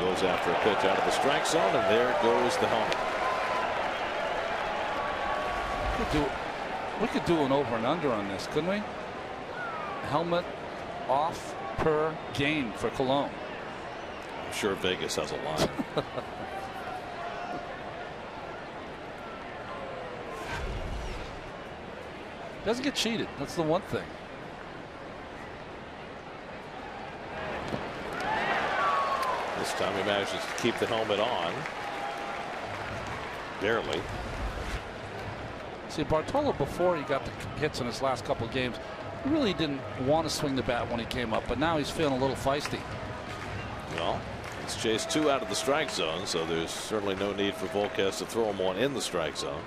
goes after a pitch out of the strike zone, and there goes the helmet. We could do, we could do an over and under on this, couldn't we? Helmet off per game for Colon. I'm sure Vegas has a line. Doesn't get cheated. That's the one thing. This time he manages to keep the helmet on. Barely. See, Bartolo, before he got the hits in his last couple of games, really didn't want to swing the bat when he came up, but now he's feeling a little feisty. Well, he's chased two out of the strike zone, so there's certainly no need for Volquez to throw him one in the strike zone.